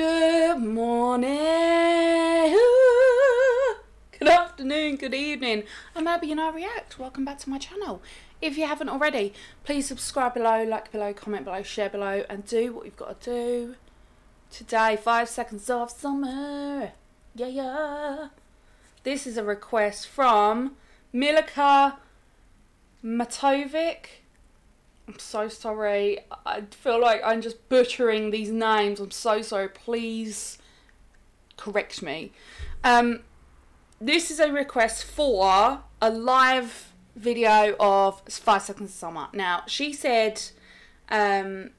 Good morning. Good afternoon, good evening. I'm Abi and I React. Welcome back to my channel. If you haven't already, please subscribe below, like below, comment below, share below, and do what you've got to do. Today, five seconds of summer. Yeah, yeah. This is a request from Milika Matovic. I'm so sorry. I feel like I'm just butchering these names. I'm so sorry. Please correct me. Um, this is a request for a live video of Five Seconds of Summer. Now, she said um,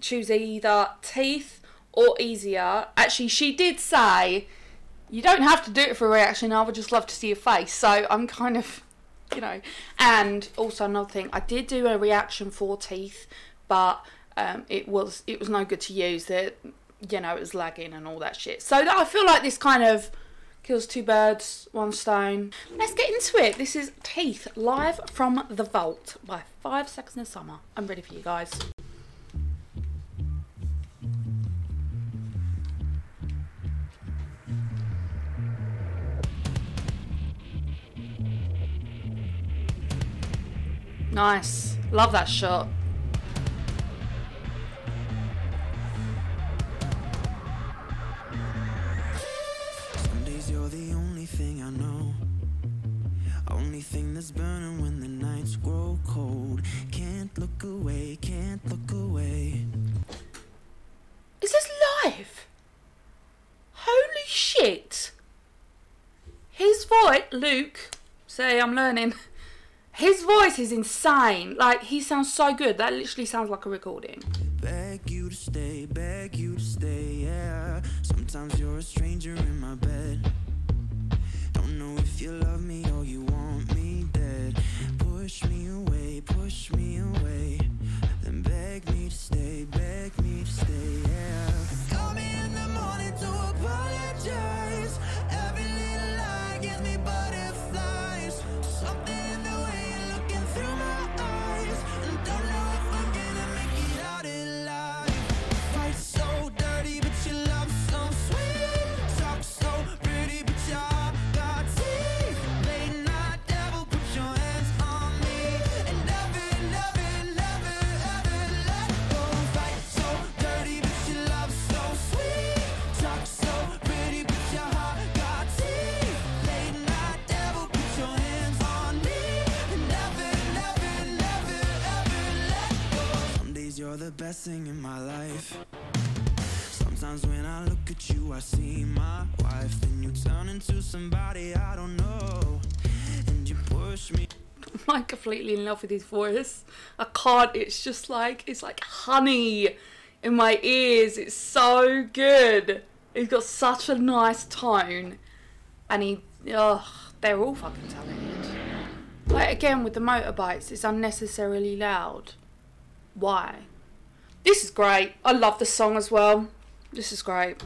choose either teeth or easier. Actually, she did say you don't have to do it for a reaction. I would just love to see your face. So I'm kind of you know. And also another thing, I did do a reaction for teeth, but um, it was it was no good to use. It you know it was lagging and all that shit. So I feel like this kind of kills two birds, one stone. Let's get into it. This is Teeth live from the vault by Five Seconds of Summer. I'm ready for you guys. Holy shit. His voice, Luke, say I'm learning. His voice is insane. Like, he sounds so good. That literally sounds like a recording. Beg you to stay, beg you to stay, yeah. Sometimes you're a stranger in my bed. The best thing in my life. Sometimes when I look at you, I see my wife. Then you turn into somebody I don't know. And you push me. I'm completely in love with his voice. I can't. It's just like, it's like honey in my ears. It's so good. He's got such a nice tone. And he, ugh, they're all fucking talented. Like, again, with the motorbikes, it's unnecessarily loud. Why? This is great. I love the song as well. This is great.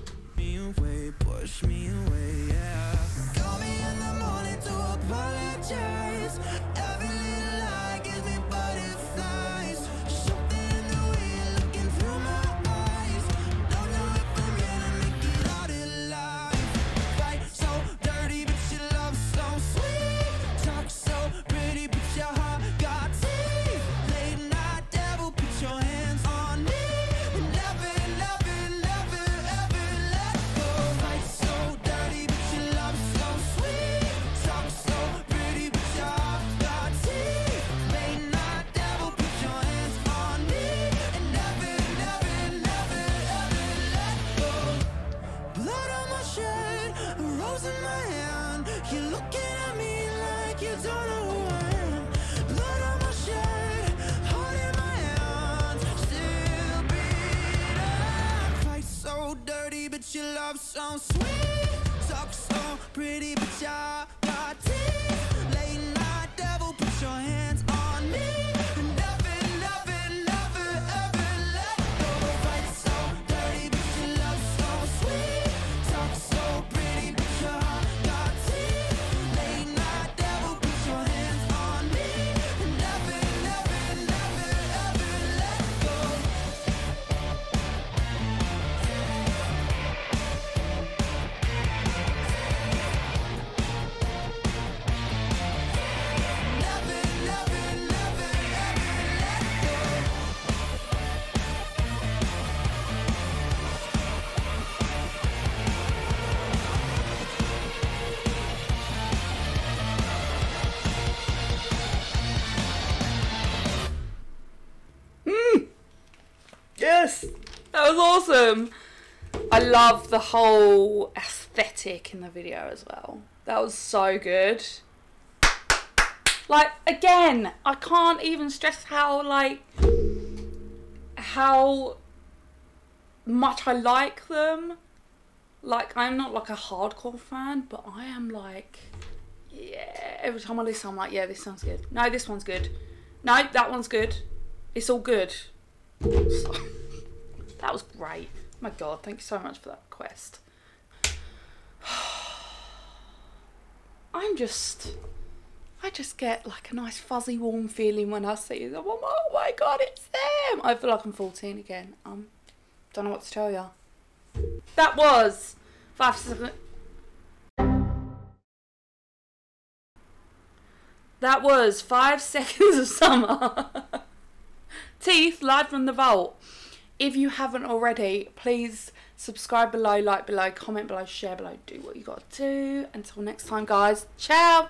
Pretty, but your That was awesome. I love the whole aesthetic in the video as well. That was so good. Like again, I can't even stress how like how much I like them. Like I'm not like a hardcore fan, but I am like yeah, every time I listen I'm like, yeah, this sounds good. No, this one's good. No, that one's good. It's all good. So, that was great. My god, thank you so much for that request. I'm just I just get like a nice fuzzy warm feeling when I see them. Oh my god, it's them! I feel like I'm 14 again. Um, don't know what to tell you. That was five seven. That was five seconds of summer. Teeth live from the vault. If you haven't already, please subscribe below, like below, comment below, share below, do what you gotta do. Until next time, guys. Ciao.